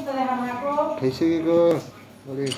gusto dejarme ako? Okay, sige ko. Sorry.